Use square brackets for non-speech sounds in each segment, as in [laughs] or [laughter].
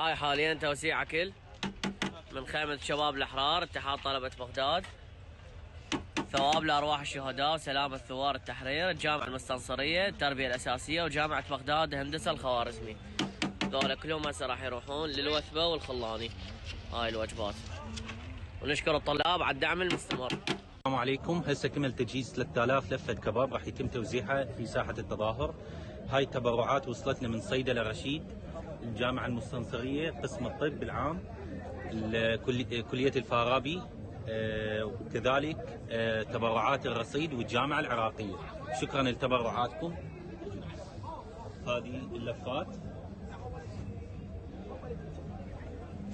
هاي حاليا توسيع أكل من خيمة شباب الأحرار اتحاد طلبة بغداد. ثواب لأرواح الشهداء وسلامة ثوار التحرير. الجامعة المستنصرية التربية الأساسية وجامعة بغداد الهندسة الخوارزمي. ذولا كلهم هسه راح يروحون للوثبة والخلاني. هاي الوجبات. ونشكر الطلاب على الدعم المستمر. السلام عليكم. هسه كمل تجهيز 3000 لفة كباب راح يتم توزيعها في ساحة التظاهر. هاي التبرعات وصلتنا من صيدلة رشيد. الجامعة المستنصرية قسم الطب العام كلية الفارابي آه، وكذلك آه، تبرعات الرصيد والجامعة العراقية. شكرا لتبرعاتكم. هذه اللفات.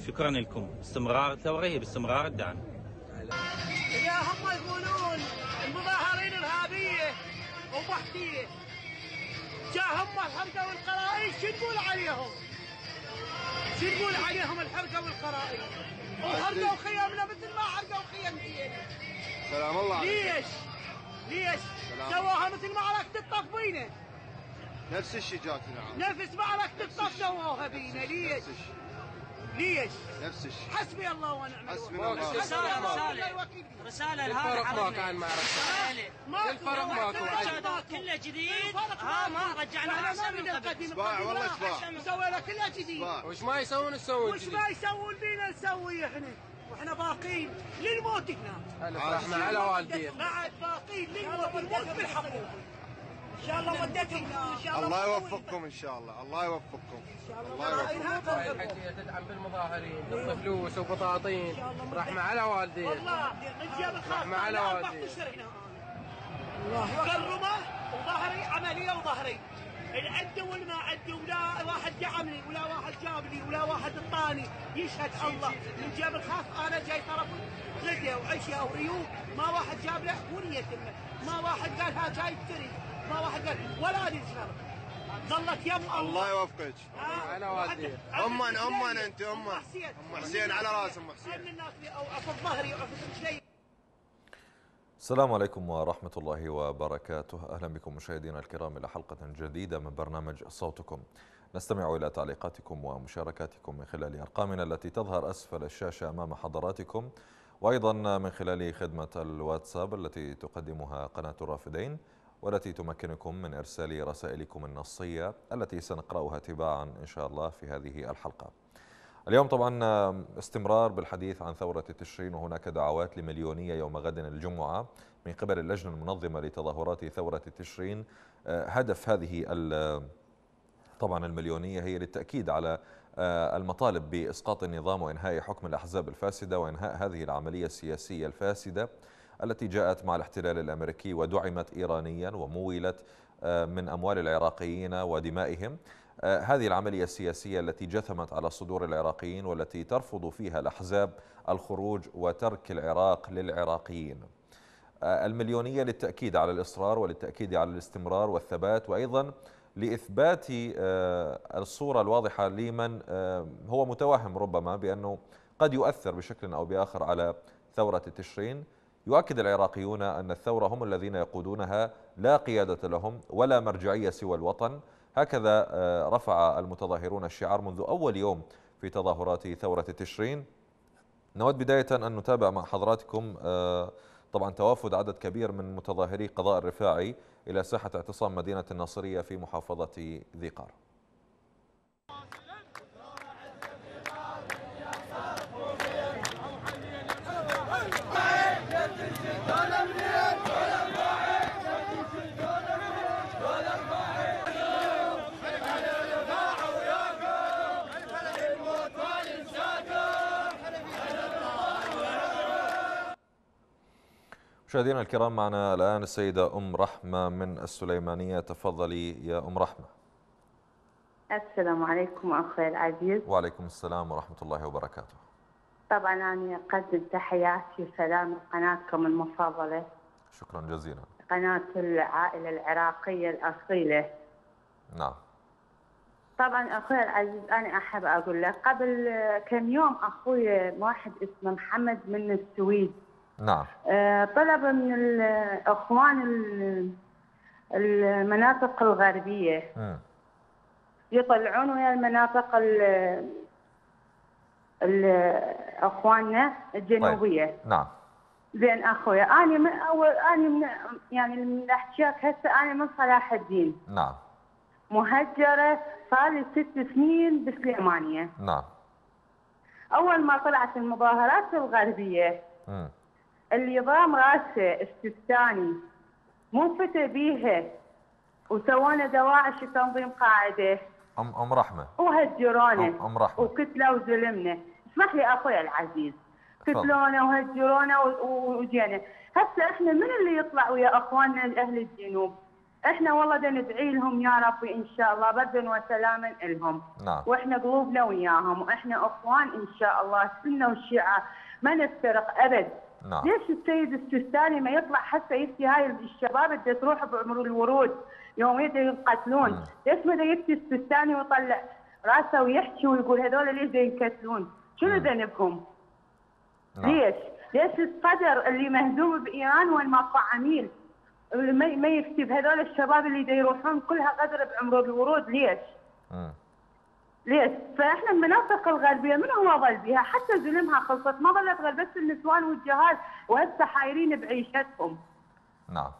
شكرا لكم. استمرار الثوره هي باستمرار الدعم. يا هم يقولون المظاهرين ارهابيه وبحثيه جاهم الحرقه والقرائي شو تقول عليهم؟ شو تقول عليهم الحرقه والقرائي؟ وحرقوا خيامنا مثل ما حرقوا خيمتين سلام الله عليك ليش؟ ليش؟ سواها مثل معركه الطفينه نفس الشيء جاتنا عاد. نفس معركه الطف سووها بينا ليش؟ نفس الشيء ليش؟ نفس الشيء. حسبي الله ونعم الوكيل. حسبي الله. رسالة. ونعم الوكيل. رسالة الفرق لهذا ماكو عن معركة الفرق ماكو. كله جديد. ها. ما رجعنا إحنا أحسن من قبل. نقدم. صباع والله. أحسن مسوينا كلها جديد. وش ما يسوون يسوون وش ما يسوون بينا نسوي إحنا. وإحنا باقين للموت هنا رحمة على والديك بعد باقين للموت. الموت بالحقوق. ان شاء الله ودتهم إن شاء الله الله. يوفقكم إن شاء الله. الله يوفقكم. الله. الله يوفقكم. هاي يوفقكم الحكية تدعم بالمظاهرين نص فلوس وبطاطين رحمة على والديك. والله من الخاص. رحمة على الله كرمة وظهري عملية وظهري العد والما عد ولا واحد دعمني ولا واحد جاب لي ولا واحد أعطاني يشهد الله. من جاب الخاص أنا جاي طرف غدا وعشاء وريوب ما واحد جاب له ونية ما واحد قال ها جاي تري. ما واحد قال ولا شهر ظلت يم الله. الله يوفقك. أمن- عد أمن رجلي. أنت، أمن. أم حسين. أم حسين على رأس أم حسين. أمن الناس أو عفوا ظهري وعفوا رجلي السلام عليكم ورحمة الله وبركاته. أهلا بكم مشاهدينا الكرام إلى حلقة جديدة من برنامج صوتكم. نستمع إلى تعليقاتكم ومشاركاتكم من خلال أرقامنا التي تظهر أسفل الشاشة أمام حضراتكم. وأيضا من خلال خدمة الواتساب التي تقدمها قناة الرافدين. والتي تمكنكم من إرسال رسائلكم النصية التي سنقرأها تباعا إن شاء الله في هذه الحلقة. اليوم طبعا استمرار بالحديث عن ثورة التشرين وهناك دعوات لمليونية يوم غد الجمعة من قبل اللجنة المنظمة لتظاهرات ثورة التشرين. آه، هدف هذه طبعا المليونية هي للتأكيد على آه، المطالب بإسقاط النظام وإنهاء حكم الأحزاب الفاسدة وإنهاء هذه العملية السياسية الفاسدة. التي جاءت مع الاحتلال الأمريكي ودعمت إيرانيا ومولت آه، من أموال العراقيين ودمائهم. آه، هذه العملية السياسية التي جثمت على صدور العراقيين والتي ترفض فيها الأحزاب الخروج وترك العراق للعراقيين. آه، المليونية للتأكيد على الإصرار وللتأكيد على الاستمرار والثبات وأيضا لإثبات الصورة الواضحة لمن هو متوهم ربما بأنه قد يؤثر بشكل أو بآخر على ثورة التشرين. يؤكد العراقيون أن الثورة هم الذين يقودونها لا قيادة لهم ولا مرجعية سوى الوطن. هكذا آه، رفع المتظاهرون الشعار منذ أول يوم في تظاهرات ثورة التشرين نود بداية أن نتابع مع حضراتكم آه، طبعا توافد عدد كبير من متظاهري قضاء الرفاعي إلى ساحة اعتصام مدينة الناصرية في محافظة ذي قار. مشاهدينا الكرام معنا الآن السيدة أم رحمة من السليمانية. تفضلي يا أم رحمة. السلام عليكم أخوي العزيز. وعليكم السلام ورحمة الله وبركاته. طبعا أنا أقدم تحياتي وسلام لقناتكم المفضلة. شكرا جزيلا. قناة العائلة العراقية الأصيلة. نعم. طبعا أخوي العزيز أنا أحب أقول لك قبل كم يوم أخوي واحد اسمه محمد من السويد. نعم. آه، طلب من الإخوان ال- المناطق الغربية مم. يطلعون ويا المناطق ال- ال- إخواننا الجنوبية. نعم. زين أخويا أنا من اول أنا من يعني من أحكيك هسه أنا من صلاح الدين. نعم. مهجرة صار لي ست سنين بسليمانية. نعم. أول ما طلعت المظاهرات الغربية مم. اللي ضام راسه استفتاني. مو فتى بيها وسوونا دواعش وتنظيم قاعدة. ام أم رحمة. وهجرونا أم- أم رحمة. وكتلوا وزلمنا اسمح لي أخوي العزيز. تفضل. كتلونا وهجرونا وجينا. هسه إحنا من اللي يطلع ويا أخواننا أهل الجنوب؟ إحنا والله دا ندعي لهم يا ربي إن شاء الله بردا وسلاما لهم نعم. وإحنا قلوبنا وياهم. وإحنا أخوان إن شاء الله السنة والشيعه ما نفترق أبد. نعم. ليش السيد السيستاني ما يطلع حتى يفتي هاي الشباب اللي تروح بعمر الورود يوم يدا ينقتلون؟ ليش ما يفتي السيستاني ويطلع راسه ويحكي ويقول هذول ليش دا ينقتلون؟ شنو ذنبهم؟ نعم. ليش؟ ليش الصدر اللي مهزوم بإيران وين ماكو عميل ما ما يفتي بهذول الشباب اللي دا يروحون كلها قدر بعمر الورود؟ ليش؟ مم. ليش؟ فإحنا المناطق الغربية من هو ظل بها؟ حتى زلمها خلصت ما ظلت غير بس النسوان والجهاز وهسه حايرين بعيشتهم. نعم.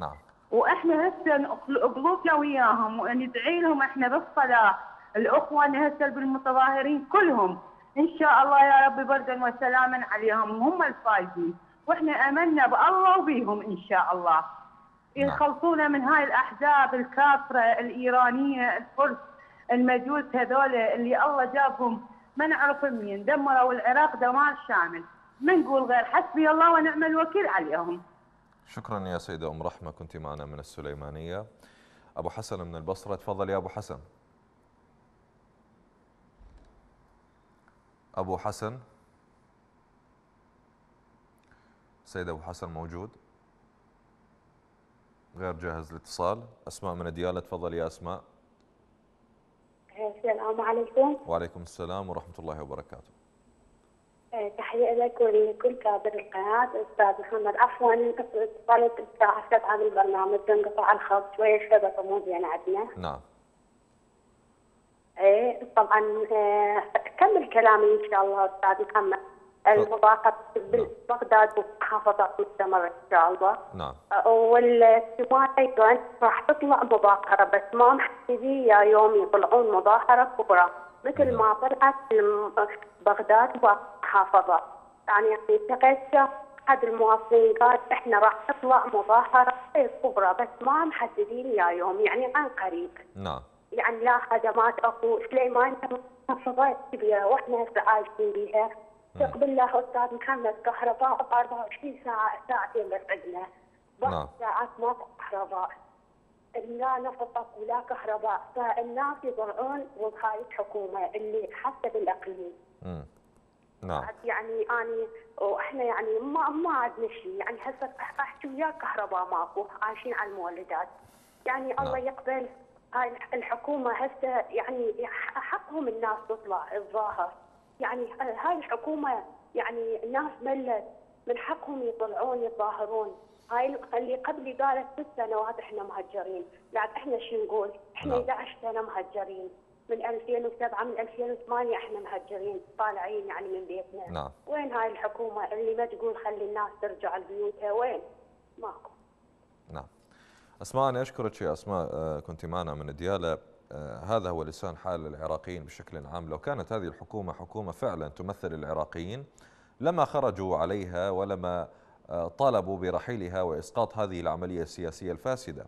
نعم. وإحنا هسه قلوبنا وياهم وندعي لهم إحنا بالصلاة. الإخوان هسه بالمتظاهرين كلهم. إن شاء الله يا رب بردا وسلاما عليهم هم الفايزين وإحنا آمنا بالله وبيهم إن شاء الله. يخلصونا من هاي الأحزاب الكافرة الإيرانية الفرس. المجوس هذول اللي الله جابهم ما نعرف مين دمروا العراق دمار شامل. ما نقول غير؟ حسبي الله ونعم الوكيل عليهم. شكرا يا سيدة أم رحمة كنت معنا من السليمانية. أبو حسن من البصرة تفضل يا أبو حسن. أبو حسن. سيد أبو حسن موجود. غير جاهز الاتصال أسماء من الديالة تفضل يا أسماء. السلام عليكم. وعليكم السلام ورحمة الله وبركاته. آه، تحية لك ولكل كادر القناة أستاذ محمد. عفوا اتصلت الساعة 7 بالبرنامج انقطع الخط شوية الشبكة مو زينة عندنا. نعم. إيه طبعا آه، أكمل كلامي إن شاء الله أستاذ محمد. المضاقة ببغداد ومحافظات مستمرة إن شاء الله نعم والاحتمال أيضا راح تطلع مظاهره بس ما يا يوم يطلعون مظاهره كبرى مثل ما طلعت بغداد ومحافظات يعني يعني التقيت احد المواطنين قال إحنا راح تطلع مظاهره كبرى بس ما محددين يا يوم يعني عن قريب نعم يعني لا خدمات اكو سليمان محافظات كبيره وإحنا هسه عايشين بيها تقبل له أستاذ محمد كهرباء ب 24 ساعة ساعتين بس عندنا نعم. بعض ساعات ماكو كهرباء. لا نفط ولا كهرباء. فالناس يضرعون بهاي الحكومة اللي حتى بالاقليم. نعم. يعني اني وإحنا يعني ما ما عندنا شيء يعني هسه أحكي وياك كهرباء ماكو. عايشين على المولدات. يعني نعم. الله يقبل. هاي الحكومة هسه يعني حقهم الناس تطلع. الظاهر. يعني هاي الحكومة يعني الناس ملت من حقهم يطلعون يتظاهرون هاي اللي قبلي قالت ست سنوات إحنا مهجرين. بعد إحنا شو نقول؟ إحنا نعم. 11 سنة مهجرين. من 2007 من 2008 إحنا مهجرين طالعين يعني من بيتنا. نعم. وين هاي الحكومة اللي ما تقول خلي الناس ترجع لبيوتها وين؟ ماكو. نعم. أسماء أنا أشكرك يا أسماء آه، كنت معنا من الديالة آه، هذا هو لسان حال العراقيين بشكل عام لو كانت هذه الحكومة حكومة فعلا تمثل العراقيين لما خرجوا عليها ولما آه، طالبوا برحيلها وإسقاط هذه العملية السياسية الفاسدة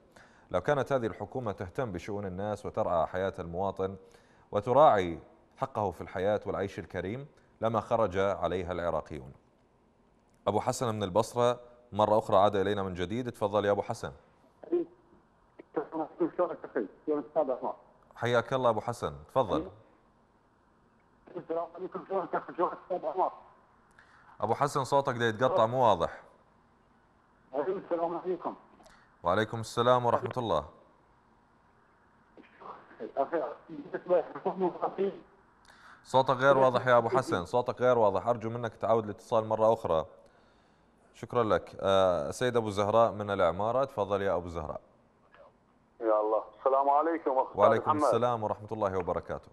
لو كانت هذه الحكومة تهتم بشؤون الناس وترعى حياة المواطن وتراعي حقه في الحياة والعيش الكريم لما خرج عليها العراقيون أبو حسن من البصرة مرة أخرى عاد إلينا من جديد تفضل يا أبو حسن شلونك أخي؟ شلونك أستاذ اسماء؟ حياك الله أبو حسن. تفضل. السلام عليكم. شلونك؟ أبو حسن صوتك دا يتقطع مو واضح. السلام عليكم. وعليكم السلام ورحمة الله. صوتك غير واضح يا أبو [laughs] حسن. صوتك غير واضح. أرجو منك تعود الاتصال مرة أخرى. شكرا لك. آه، السيد أبو زهراء من العمارة تفضل يا أبو زهراء. يا الله. السلام عليكم اخ وعليكم محمد. السلام ورحمة الله وبركاته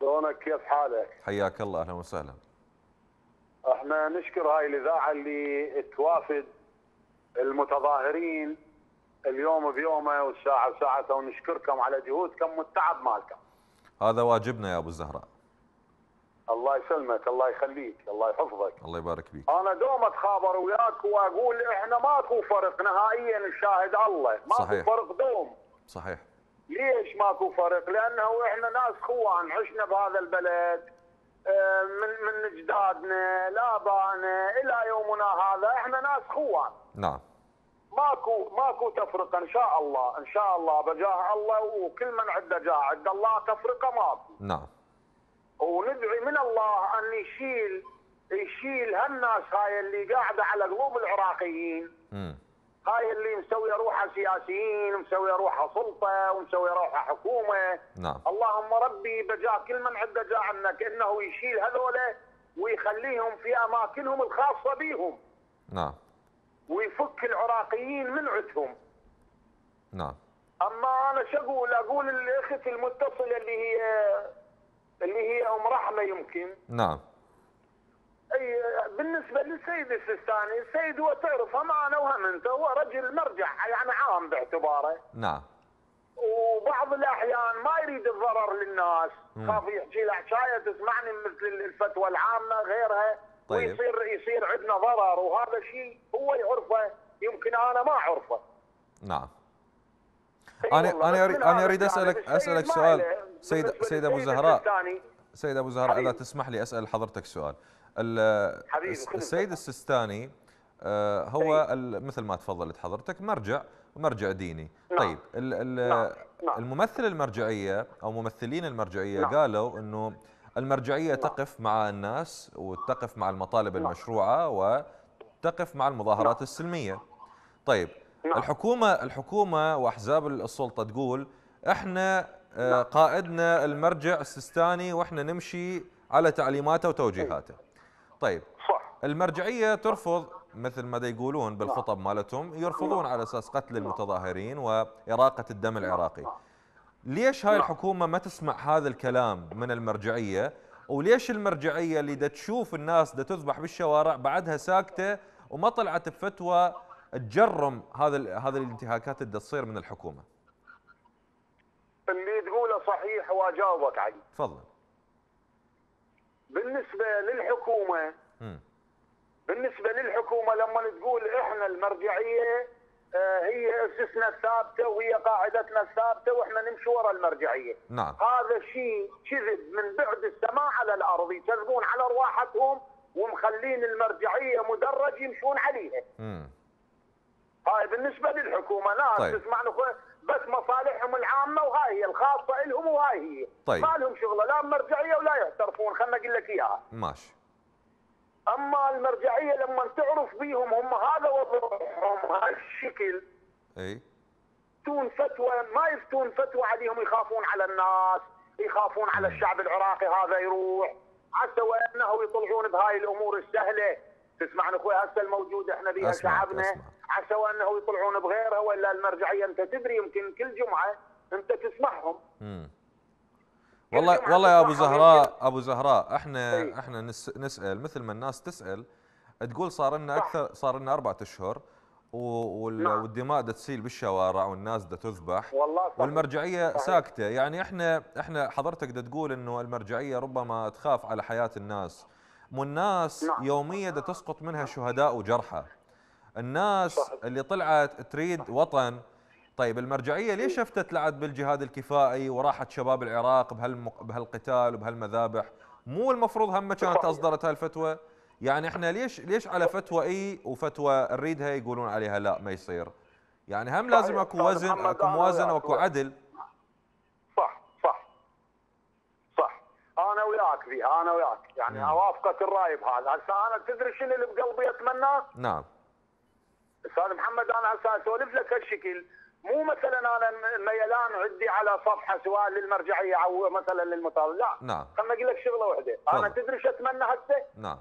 شلونك كيف حالك؟ حياك الله أهلا وسهلا إحنا نشكر هاي الإذاعة اللي توافد المتظاهرين اليوم بيومه والساعة بساعته ونشكركم على جهودكم والتعب مالكم. هذا واجبنا يا أبو الزهراء الله يسلمك الله يخليك الله يحفظك. الله يبارك فيك أنا دوم أتخابر وياك وأقول إحنا ماكو فرق نهائيا الشاهد الله ماكو صحيح. فرق دوم. صحيح. ليش ماكو فرق؟ لأنه إحنا ناس خوان عشنا بهذا البلد آه، من من اجدادنا لابائنا إلى يومنا هذا إحنا ناس خوان. نعم. ماكو ماكو تفرقة إن شاء الله إن شاء الله بجاه الله وكل من عنده جاه عند الله تفرقة ماكو. نعم. وندعي من الله أن يشيل يشيل هالناس هاي اللي قاعدة على قلوب العراقيين. مم. هاي اللي مسويه روحها سياسيين ومسويه روحها سلطة ومسويه روحها حكومة. نعم. اللهم ربي بجاه كل من عنده جاه عنك إنه يشيل هذولا ويخليهم في أماكنهم الخاصة بهم. نعم. ويفك العراقيين من عدهم نعم. أما أنا شو أقول؟ أقول الإخت المتصلة اللي هي اللي هي أم رحمة يمكن. نعم. أي بالنسبة للسيد السيستاني، السيد هو تعرف هم أنا وهم أنت هو رجل مرجع يعني عام باعتباره. نعم. وبعض الأحيان ما يريد الضرر للناس. خاف يحكي له حكاية تسمعني مثل الفتوى العامة غيرها طيب. ويصير يصير عندنا ضرر. وهذا شيء هو يعرفه يمكن أنا ما أعرفه. نعم. أنا أنا من أنا أريد أسألك أسألك سؤال. سيد سيد أبو زهراء. سيد أبو زهراء اذا. تسمح لي أسأل حضرتك سؤال؟ السيد السيستاني آه، هو مثل ما تفضلت حضرتك مرجع مرجع ديني. نعم. طيب نعم، نعم. الممثل المرجعية أو ممثلين المرجعية نعم. قالوا إنه المرجعية تقف مع الناس وتقف مع المطالب المشروعة وتقف مع المظاهرات السلمية. طيب نعم. الحكومة الحكومة وأحزاب السلطة تقول إحنا آه، قائدنا المرجع السيستاني وإحنا نمشي على تعليماته وتوجيهاته. طيب. صح المرجعية ترفض مثل ما دا يقولون بالخطب مالتهم يرفضون على أساس قتل المتظاهرين وإراقة الدم العراقي. ليش هاي الحكومة ما تسمع هذا الكلام من المرجعية؟ وليش المرجعية اللي دا تشوف الناس دا تذبح بالشوارع بعدها ساكتة وما طلعت بفتوى تجرم هذا هذه الانتهاكات اللي تصير من الحكومة؟ اللي تقوله صحيح وأجاوبك عليه. تفضل. بالنسبة للحكومة. بالنسبة للحكومة لما تقول إحنا المرجعية آه، هي أسسنا الثابتة وهي قاعدتنا الثابتة وإحنا نمشي ورا المرجعية. نعم هذا شيء كذب من بعد السماء على الأرض يكذبون على ارواحهم ومخلين المرجعية مدرج يمشون عليها. مم. هاي بالنسبة للحكومة ناس طيب. طيب. بس مصالحهم العامة وهاي هي الخاصة لهم وهاي هي. طيب. ما لهم شغلة لا مرجعية ولا يعترفون خلنا أقول لك إياها. ماشي أما المرجعية لما تعرف بيهم هم هذا وضعهم هالشكل إي يفتون فتوى ما يفتون فتوى عليهم يخافون على الناس يخافون على الشعب العراقي هذا يروح عسى انه يطلعون بهاي الأمور السهلة تسمعني أخوي هسه الموجود إحنا بها شعبنا. عسى انه يطلعون بغيرها ولا المرجعية أنت تدري يمكن كل جمعة أنت تسمعهم مم. والله والله يا أبو زهراء أبو زهراء إحنا إي. إحنا نس نسأل مثل ما الناس تسأل تقول صار لنا أكثر صار لنا أربع أشهر نعم. والدماء دا تسيل بالشوارع والناس دا تذبح والله. والمرجعية صحيح. ساكتة يعني إحنا إحنا حضرتك دا تقول إنه المرجعية ربما تخاف على حياة الناس مو الناس نعم. يوميا دا تسقط منها شهداء وجرحى الناس صحيح. اللي طلعت تريد وطن طيب المرجعية ليش شفتت لعب بالجهاد الكفائي وراحت شباب العراق بهالمق... بهالقتال وبهالمذابح مو المفروض هم كانت. أصدرت هالفتوى يعني إحنا ليش ليش على فتوى إي وفتوى نريدها يقولون عليها لا ما يصير يعني هم لازم. أكو وزن أكو موازنة. وأكو عدل صح صح صح أنا وياك فيها أنا وياك. يعني مم. أوافقك الرأي بهذا. هسه أنا تدري شنو اللي بقلبي اتمناه نعم. أستاذ محمد أنا هسه اسولف لك هالشكل. مو مثلا أنا ميلان عندي على صفحة سواء للمرجعية أو مثلا للمطالب لا. نعم. خلنا أقول لك شغلة واحدة. أنا. تدري شو أتمنى هسه؟ نعم.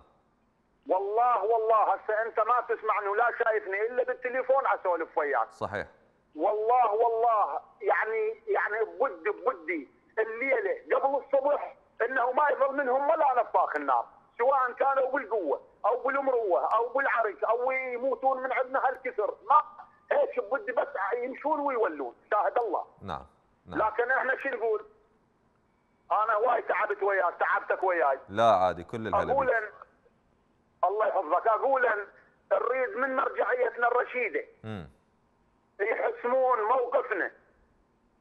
والله والله هسه أنت ما تسمعني ولا شايفني إلا بالتليفون أسولف وياك. صحيح. والله والله يعني يعني بودي بودي الليلة قبل الصبح إنه ما يظل منهم ولا نفاخ النار سواء كانوا بالقوة أو بالمروة أو بالعرق أو يموتون من عندنا هالكسر ما هيك بدي بس يمشون ويولون. شاهد الله. نعم نعم. لكن إحنا شو نقول؟ أنا وايد تعبت وياك تعبتك وياي. لا عادي كل الهلا أقول الله يحفظك. أقول نريد من مرجعيتنا الرشيدة. مم. يحسمون موقفنا.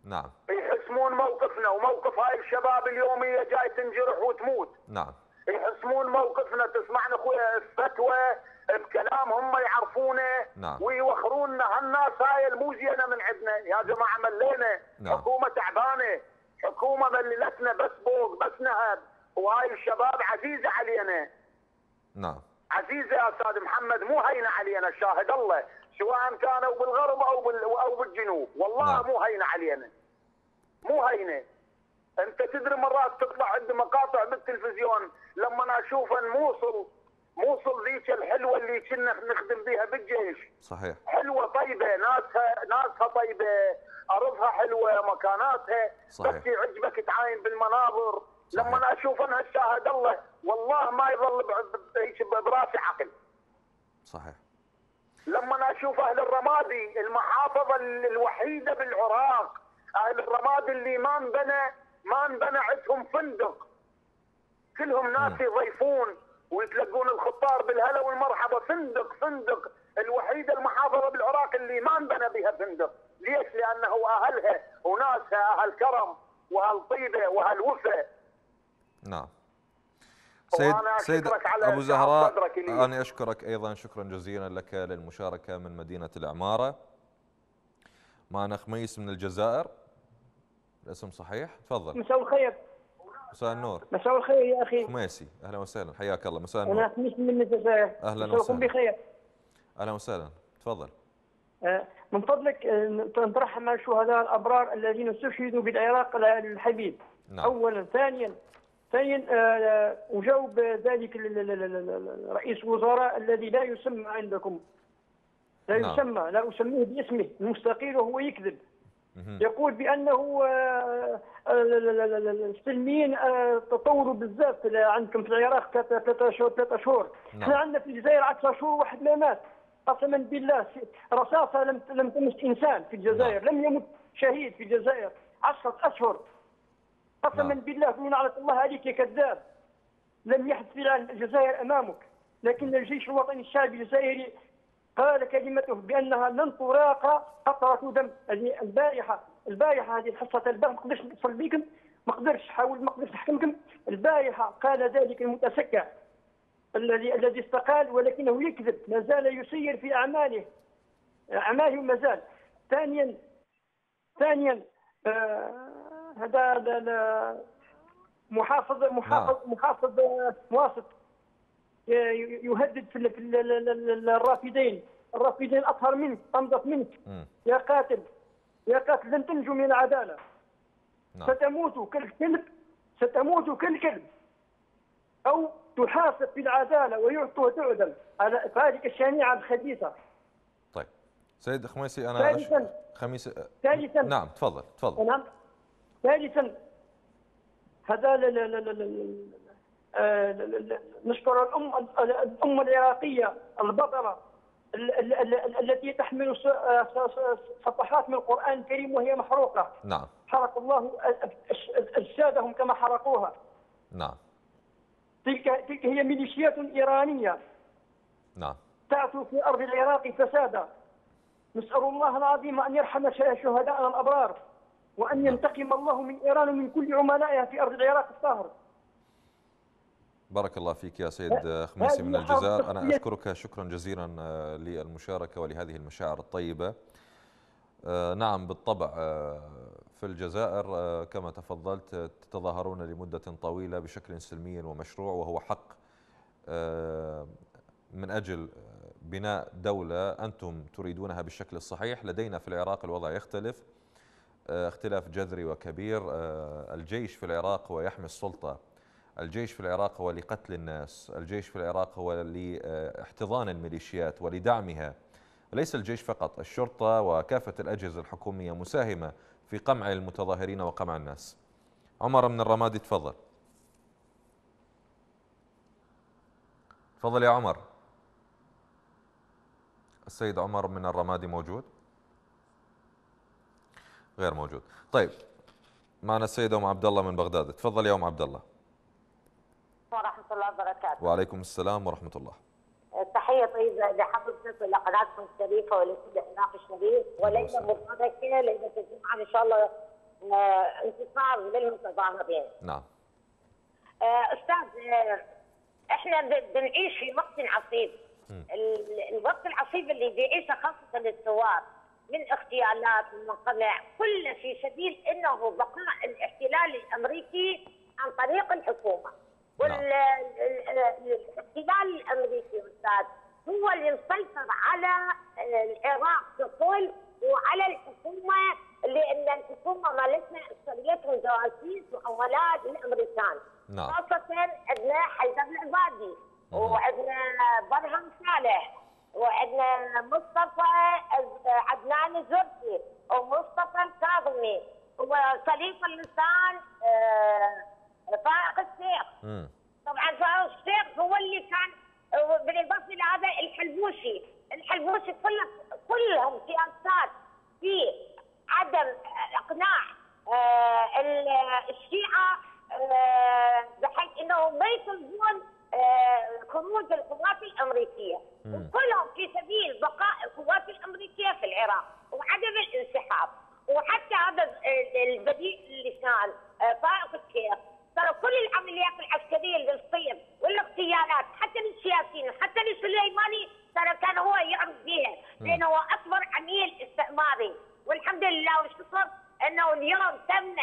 نعم. يحسمون موقفنا وموقف هاي الشباب اليومية جاي تنجرح وتموت. نعم. يحسمون موقفنا تسمعنا اخويا الفتوى بكلام هم يعرفونه. نعم. ويوخروننا. هالناس هاي الموزينه من عندنا. يا جماعة ملينا. نعم. حكومة تعبانة. حكومة مللتنا بس بوق بس نهب. وهاي الشباب عزيزة علينا. نعم. عزيزة يا أستاذ محمد مو هينة علينا شاهد الله. سواء كانوا بالغرب أو بال أو بالجنوب. والله نعم. مو هينة علينا. مو هينة. أنت تدري مرات تطلع عند مقاطع بالتلفزيون لما أشوف موصل موصل ذيك الحلوة اللي كنا نخدم بها بالجيش. صحيح. حلوة طيبة ناسها ناسها طيبة. أرضها حلوة مكاناتها. صحيح. بس يعجبك تعاين بالمناظر. صحيح. لما أشوف أنها شاهد الله والله ما يظل هيك براسي عقل. صحيح. لما أشوف أهل الرمادي المحافظة ال- الوحيدة بالعراق. أهل الرمادي اللي ما انبنى ما انبنى عندهم فندق. كلهم ناس يضيفون ويتلقون الخطار بالهلا والمرحبا. فندق فندق. الوحيده المحافظة بالعراق اللي ما انبنى بها فندق. ليش؟ لأنه أهلها وناسها أهل كرم وأهل طيبة وأهل وفا. نعم. سيد سيد أبو زهراء. أنا أشكرك أيضا. شكرا جزيلا لك للمشاركة من مدينة العمارة. معنا خميس من الجزائر. الاسم صحيح؟ تفضل. مساء الخير. مساء النور. مساء الخير يا أخي. خميسي أهلا وسهلا. حياك الله. مساء أنا النور خميس من الجزائر مساءكم وسهلاً. بخير. أهلا وسهلا. تفضل. آه، من فضلك آه، نترحم مع الشهداء الأبرار الذين استشهدوا بالعراق الحبيب. نعم. اولا. ثانيا ثانيا آه، أجاوب ذلك رئيس الوزراء الذي لا يسمى عندكم. لا نعم. يسمى لا أسميه باسمه. المستقيل وهو يكذب. يقول بأنه آه، آه، ال- ال- ال- ال- السلميين آه، تطوروا بزاف عندكم في العراق ثلاثة شهور ثلاثة شهور. نعم. إحنا عندنا في الجزائر 10 شهور واحد ما مات. قسما بالله رصاصة لم لم تمس إنسان في الجزائر لم يمت شهيد في الجزائر 10 أشهر. قسما نعم. بالله كنا نعرف الله عليك يا كذاب. لم يحدث في الجزائر أمامك لكن الجيش الوطني الشعبي الجزائري قال كلمته بأنها لن تراق قطرة دم البارحه البارحه هذه الحصه البارحه ما قدرتش نتصل بكم ما قدرتش حاول ما قدرتش نحكمكم. البارحه قال ذلك المتسكع الذي الذي استقال ولكنه يكذب ما زال يسير في أعماله. أعماله ما زال. ثانيا ثانيا آه هذا لا- محافظ محافظ محافظ آه، واسط. يهدد في ال- في ال- ال- ال- الرافدين. الرافدين أطهر منك أنظف منك. يا قاتل يا قاتل لن تنجو من العدالة. نعم. ستموت كالكلب ستموت كالكلب. أو تحاسب في العدالة ويعطى وتعدم على ذلك الشنيعة الخبيثة. طيب. سيد خميسي أنا ثالثاً. أش... خميس ثالثا. نعم تفضل تفضل. نعم. ثالثا. هذا نشكر الأم الأمة العراقية البطلة ال- ال- ال- التي تحمل س- آه، صفحات من القرآن الكريم وهي محروقة. نعم. حرق الله أجسادهم كما حرقوها. نعم. تلك تلك هي ميليشيات إيرانية. نعم. تعثو في أرض العراق فسادا. نسأل الله العظيم أن يرحم ش- شهداءنا الأبرار وأن ينتقم الله من إيران ومن كل عملائها في أرض العراق الطاهر. بارك الله فيك يا سيد خميسي من الجزائر. أنا. أشكرك شكرا جزيلا آه، للمشاركة ولهذه المشاعر الطيبة. آه، نعم بالطبع آه، في الجزائر كما تفضلت تتظاهرون لمدة طويلة بشكل سلمي ومشروع وهو حق من أجل بناء دولة أنتم تريدونها بالشكل الصحيح. لدينا في العراق الوضع يختلف اختلاف جذري وكبير الجيش في العراق هو يحمي السلطة الجيش في العراق هو لقتل الناس الجيش في العراق هو لاحتضان الميليشيات ولدعمها. ليس الجيش فقط الشرطة وكافة الأجهزة الحكومية مساهمة في قمع المتظاهرين وقمع الناس. عمر من الرمادي تفضل. تفضل يا عمر. السيد عمر من الرمادي موجود؟ غير موجود. طيب معنا السيد أم عبد الله من بغداد. تفضل يا أم عبد الله. الله وبركاته. وعليكم السلام ورحمة الله. تحية طيبة لحضرتك ولقناتكم الشريفة ولكل الإعلام الشريف. وليلة مباركة ليلة الجمعة إن شاء الله آه، انتصار للمتظاهرين نعم. آه، أستاذ آه، إحنا بنعيش في وقت عصيب. ال- الوقت العصيب اللي بيعيشه خاصة الثوار من اغتيالات من قمع كله في سبيل إنه بقاء الاحتلال الأمريكي عن طريق الحكومة. والاحتلال الأمريكي أستاذ هو اللي مسيطر على آه، العراق ككل وعلى الحكومة لأن الحكومة مالتنا اكثريتهم جواسيس وعملاء للامريكان. نعم. خاصة عندنا حيدر العبادي وعندنا برهم صالح وعندنا مصطفى عدنان الزرقي ومصطفى الكاظمي وخليفه اللسان آه، مم. طبعا فائق الشيخ هو اللي كان آه، بالإضافة إلى هذا الحلبوسي الحلبوسي كله كلهم سياسات في عدم إقناع آه، ال- الشيعه آه، بحيث انه ما يطلبون آه، خروج القوات الامريكيه مم. كلهم في سبيل بقاء القوات الامريكيه في العراق وعدم الانسحاب وحتى هذا ال- البديل اللي كان آه، فائق الشيخ ترى كل العمليات العسكريه اللي تصير والاغتيالات حتى للسياسيين حتى لسليماني ترى كان هو يعرف بها لأنه هو اكبر عميل استعماري والحمد لله والشكر انه اليوم تم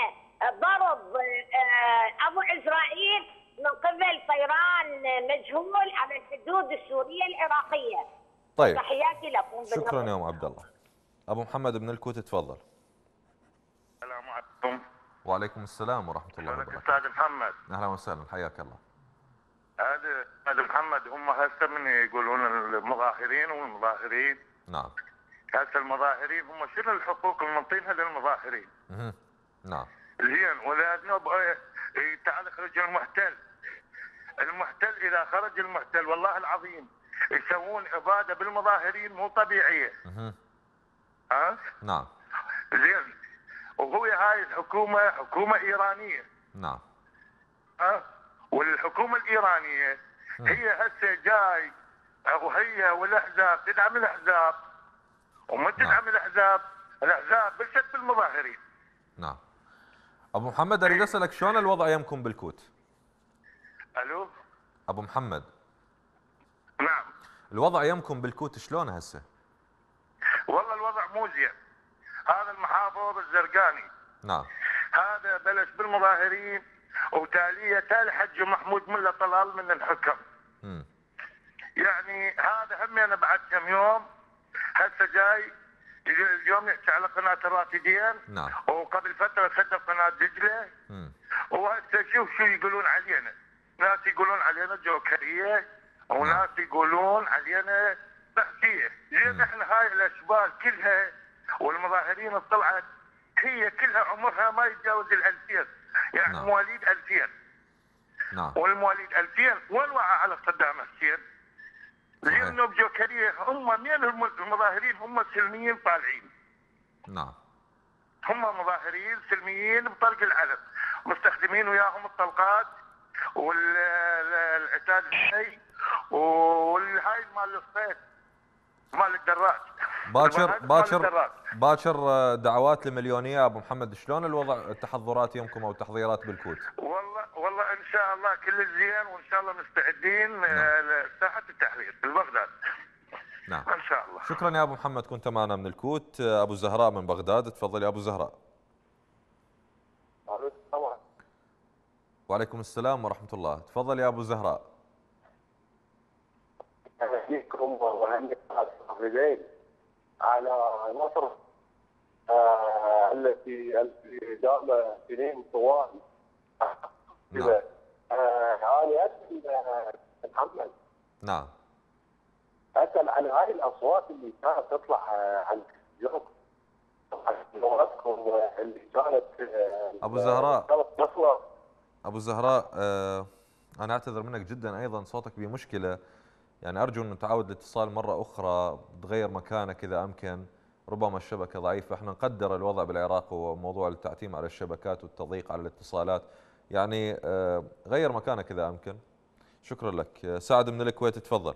ضرب آه، ابو اسرائيل من قبل طيران مجهول على الحدود السوريه العراقيه. طيب تحياتي لكم شكرا بالنظر. يا ام عبد الله ابو محمد من الكويت تفضل. السلام عليكم. وعليكم السلام ورحمة الله وبركاته. أستاذ محمد. أهلا وسهلا حياك الله. هذا أستاذ محمد هم هسه من يقولون المظاهرين والمظاهرين. نعم. هسه المظاهرين هم شنو الحقوق اللي منطينها للمظاهرين؟ نعم. زين إيه، تعال اخرج المحتل. المحتل إذا خرج المحتل والله العظيم يسوون اباده بالمظاهرين مو طبيعية. نعم. زين. وهو هاي الحكومة حكومة إيرانية. نعم. ها؟ والحكومة الإيرانية هي هسه جاي وهي والأحزاب تدعم الأحزاب. وما تدعم الأحزاب الأحزاب بلشت بالمظاهرين. نعم. أبو محمد أريد أسألك شلون الوضع يمكم بالكوت ألو؟ أبو محمد. نعم. الوضع يمكم بالكوت شلون هسه؟ والله الوضع مو زين. هذا المحافظ الزرقاني. نعم. هذا بلش بالمظاهرين وتالية تالي حج محمود ملا طلال من الحكم. مم. يعني هذا هم أنا بعد كم يوم. هسه جاي اليوم يحكي على قناة الرافدين. نعم. وقبل فترة سد قناة دجلة. وهسه شوف شو يقولون علينا. ناس يقولون علينا جوكرية. وناس يقولون علينا بحثية. زين إحنا هاي الأشبال كلها والمظاهرين طلعت هي كلها عمرها ما يتجاوز الألفين. يعني نعم. مواليد 2000 نعم. والمواليد 2000 وين وعى على صدام حسين؟ لأنه بجوكريه هم مين الم- المظاهرين هم سلميين طالعين. نعم. هم مظاهرين سلميين بطلق العلم. مستخدمين وياهم الطلقات والعتاد الحي والهاي مال الصيد. مال الدراج باكر باكر. باكر آه، دعوات لمليونية أبو محمد. شلون الوضع التحضرات يمكم أو التحضيرات بالكوت والله والله إن شاء الله كل الزين وإن شاء الله مستعدين آه، لساحة التحرير ببغداد نعم. إن شاء الله. شكرا يا أبو محمد كنت معنا من الكوت آه، أبو زهراء من بغداد. تفضل يا أبو زهراء. وعليكم السلام. ورحمة الله. تفضل يا أبو زهراء. الحافظين على نصر آه التي التي دام سنين طوال. نعم. آه أنا اسال آه، محمد. نعم. أسأل عن هاي الأصوات اللي كانت تطلع آه، عن التلفزيون لغتكم آه، اللي كانت آه، أبو زهراء. أبو زهراء آه، أنا أعتذر منك جدا أيضا صوتك بمشكلة. يعني أرجو أن تعاود الاتصال مرة أخرى تغير مكانك اذا أمكن. ربما الشبكة ضعيفة. إحنا نقدر الوضع بالعراق وموضوع التعتيم على الشبكات والتضييق على الاتصالات. يعني آه، غير مكانك اذا أمكن. شكرا لك. سعد من الكويت تفضل.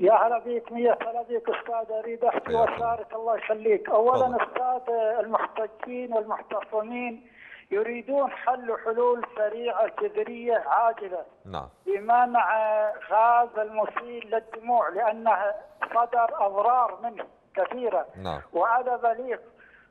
يا هلا بيك مية هلا بيك أستاذ أريد أحكي وأشارك. الله يخليك. اولا أستاذ المحتجين والمحتفظين يريدون حل حلول سريعة جذرية عاجلة. نعم. بمنع غاز المسيل للدموع لأنه صدر أضرار منه كثيرة. نعم. وعلى بليغ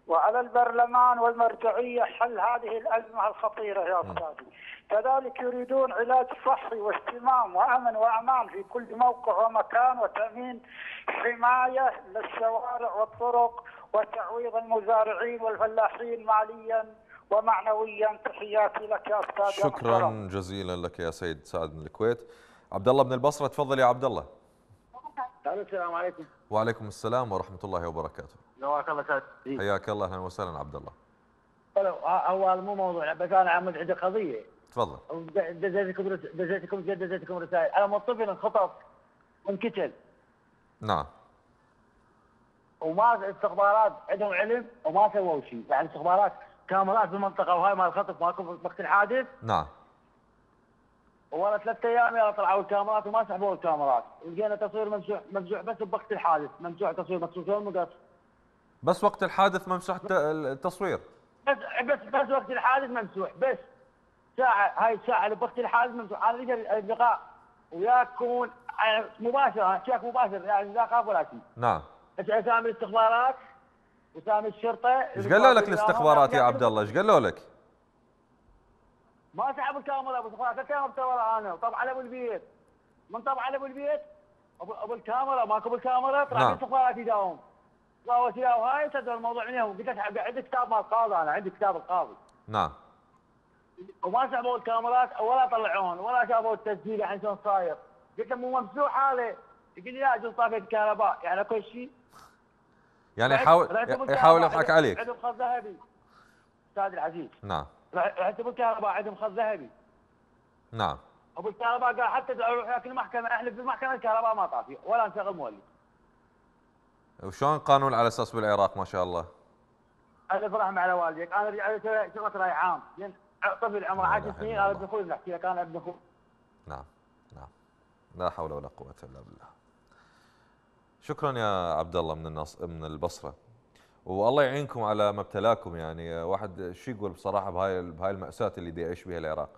وعلى البرلمان والمرجعية حل هذه الأزمة الخطيرة يا أستاذي. كذلك يريدون علاج صحي واهتمام وأمن وأمان في كل موقع ومكان وتأمين حماية للشوارع والطرق وتعويض المزارعين والفلاحين ماليا. ومعنويا تحياتي لك يا أستاذ. شكرا جزيلا لك يا سيد سعد من الكويت. عبد الله بن البصرة تفضل يا عبد الله السلام عليكم. وعليكم السلام ورحمة الله وبركاته. نواك الله سعد حياك الله أهلا وسهلا عبد الله هو هذا مو موضوع بس أنا عندي قضية. تفضل. دزيتكم دزيتكم دزيتكم رسائل. أنا من طفل انخطف وانقتل نعم. وما الاستخبارات عندهم علم وما سووا شيء. يعني الاستخبارات كاميرات بالمنطقة وهاي مال الخطف ماكو وقت الحادث؟ نعم. ولا ثلاث أيام يلا طلعوا الكاميرات وما سحبوا الكاميرات. ولقينا تصوير ممسوح ممسوح بس بوقت الحادث. ممسوح تصوير شلون مقص؟ بس وقت الحادث ممسوح الت- التصوير. بس بس بس وقت الحادث ممسوح. بس ساعة هاي الساعة اللي بوقت الحادث ممسوح. أنا لقى اللقاء وياكم يعني مباشرة شيك مباشر يعني لا خاف ولا شيء. نعم. اسامي الاستخبارات؟ واسامي الشرطة إيش قالوا لك الاستخبارات يا عبد الله؟ إيش قالوا لك؟ ما سحبوا الكاميرا أبو الاستخبارات الكاميرا مصورة أنا وطبعا على أبو البيت. من طبعا على أبو البيت؟ ابو أبو الكاميرا ماكو بالكاميرا؟ طلع نعم. الاستخبارات يداوم قالوا وياه وهاي سدوا الموضوع من يوم. قلت عندي كتاب مال القاضي أنا عندي كتاب القاضي. نعم. وما سحبوا الكاميرات ولا طلعون ولا شافوا التسجيل يعني شلون صاير. قلت له مو ممسوح هذا. يقول لي لا جل طافية الكهرباء يعني كل شيء؟ يعني يحاول يحاول يضحك عندهم- عليك. عندهم خط ذهبي. أستاذ العزيز. نعم. ابو الكهرباء عندهم خط ذهبي. نعم. أبو الكهرباء قال حتى أروح لكن المحكمة احلف بالمحكمه الكهرباء ما طافيه ولا نشغل مولد وشلون قانون على أساس بالعراق ما شاء الله؟ الف رحمة على والديك. أنا رجعت شغلت راي عام. طفل عمره 10 سنين أنا ابن أخوي احكي لك أنا ابن أخوي. نعم. نعم. لا حول ولا قوة إلا بالله. شكرا يا عبد الله من النص من البصرة. والله يعينكم على ما ابتلاكم يعني. واحد شو يقول بصراحة بهاي بهاي المأساة اللي دي يعيش بها العراق؟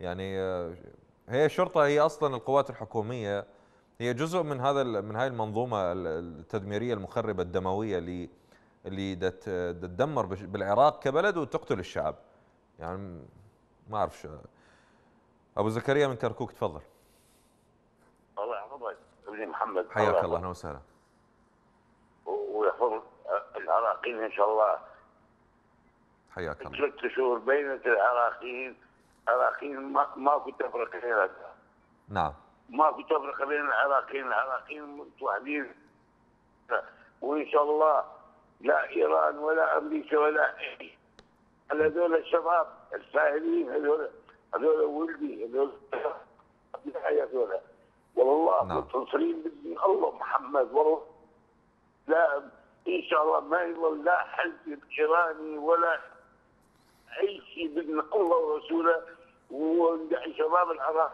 يعني هي الشرطة هي أصلا القوات الحكومية هي جزء من هذا من هاي المنظومة ال- التدميرية المخربة الدموية اللي اللي تدمر بالعراق كبلد وتقتل الشعب. يعني ما أعرف شو. أبو زكريا من كركوك تفضل. ابني محمد حياك الله أهلا وسهلا. ويحفظ العراقيين إن شاء الله. حياك الله. ثلاث شهور بينة العراقيين العراقيين ما ماكو تفرقه بين نعم. ماكو تفرقه بين العراقيين العراقيين متوحدين. وإن شاء الله لا إيران ولا أمريكا ولا أي. هذول الشباب الساهلين هذول هذول ولدي هذول هذول. والله متصلين باذن الله محمد والله لا إن شاء الله ما يظل لا حزب ايراني ولا أي شيء باذن الله ورسوله. وندعي شباب العراق.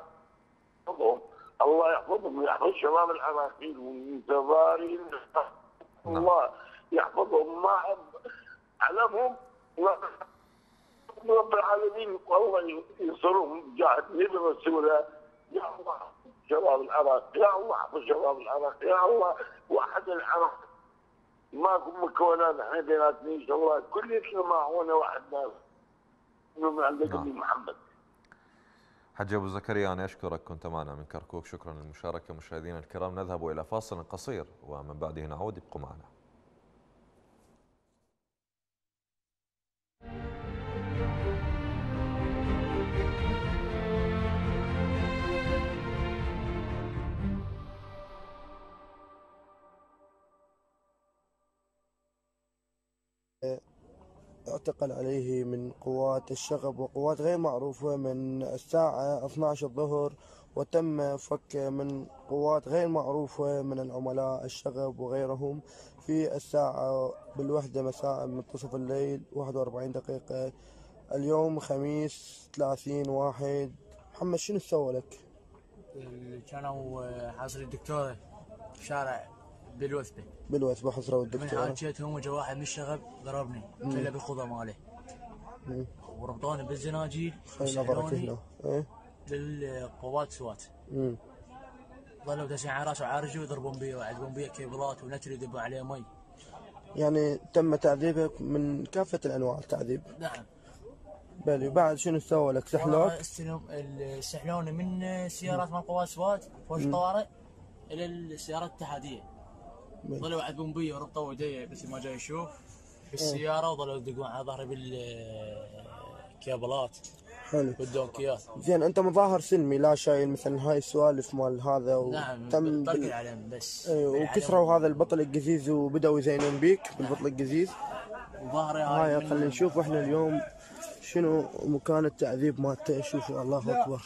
يحفظهم. الله يحفظهم. ويحفظ شباب العراقيين والمتظاهرين الله يحفظهم. ما علمهم رب العالمين. والله ينصرهم. جاهد نبي رسوله. يا الله. شباب العراق. يا الله احفظ شباب العراق. يا الله وحد العراق. ماكو مكونات إحنا بيناتنا ان شاء الله. كلنا معونه واحد ناس. من عند النبي محمد. حج ابو زكريا أنا أشكرك كنت معنا من كركوك. شكرا للمشاركة مشاهدينا الكرام. نذهب إلى فاصل قصير ومن بعده نعود. ابقوا معنا. اعتقل عليه من قوات الشغب وقوات غير معروفة من الساعة 12 الظهر وتم فك من قوات غير معروفة من العملاء الشغب وغيرهم في الساعة بالوحدة مساء منتصف الليل 41 دقيقة اليوم خميس 30 واحد محمد شنو سوى لك؟ كانوا حاصرين الدكتورة في شارع بالوثبة بالوثبة حصروا من حاجتهم وجا واحد من الشغب ضربني مم. شله بالخوذة ماله. وربطوني بالزناجيل هنا. إيه؟ للقوات سوات. ظلوا داسين على رأسه وعارجه ويضربون بيه ويعذبون بيه كيبلات ونتر يذبوا عليه مي. يعني تم تعذيبك من كافة الأنواع التعذيب. نعم. بلي وبعد شنو سوى لك؟ سحلوك؟ سحلوني من سيارات مال قوات سوات فوج مم. طوارئ إلى السيارات الاتحادية. بلي. ظلوا يعذبون بي وربطوا يدي بس ما جاي يشوف. بالسياره وظلوا يدقون على ظهري بالكيبلات حلو. بالدونكيات زين أنت مظاهر سلمي لا شايل مثلا هاي السوالف مال هذا نعم وتم طرق بال... عليهم بس. إيه وكسروا هذا البطل القزيز وبدأوا يزينون بيك بالبطل القزيز. وظهري هاي هاي خلينا نشوف إحنا اليوم شنو مكان التعذيب مالته. شوفوا الله أكبر.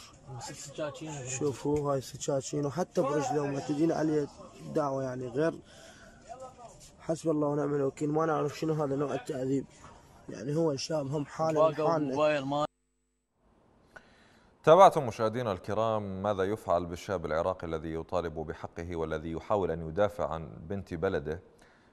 شوفوا هاي سكاكين وحتى برجله ما تجينا عليه دعوة يعني غير حسب الله ونعم الوكيل. ما نعرف شنو هذا نوع التعذيب يعني هو الشاب هم حالة ما تابعتم مشاهدينا الكرام ماذا يفعل بالشاب العراقي الذي يطالب بحقه والذي يحاول أن يدافع عن بنت بلده؟